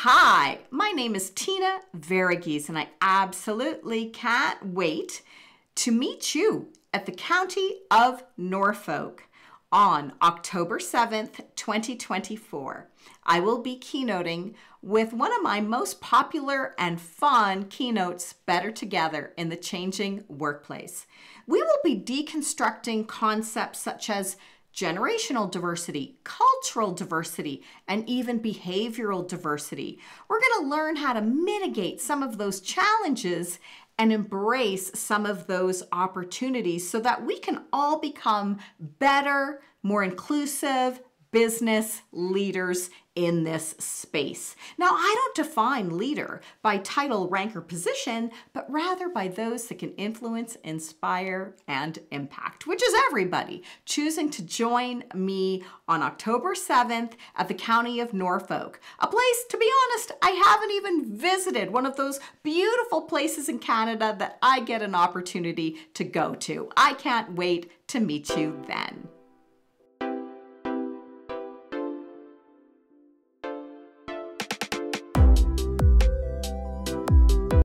Hi, my name is Tina Varughese, and I absolutely can't wait to meet you at the County of Norfolk on October 7th, 2024. I will be keynoting with one of my most popular and fun keynotes, Better Together in the Changing Workplace. We will be deconstructing concepts such as generational diversity, cultural diversity, and even behavioral diversity. We're going to learn how to mitigate some of those challenges and embrace some of those opportunities so that we can all become better, more inclusive, business leaders in this space. Now, I don't define leader by title, rank, or position, but rather by those that can influence, inspire, and impact, which is everybody choosing to join me on October 7th at the County of Norfolk, a place, to be honest, I haven't even visited, one of those beautiful places in Canada that I get an opportunity to go to. I can't wait to meet you then.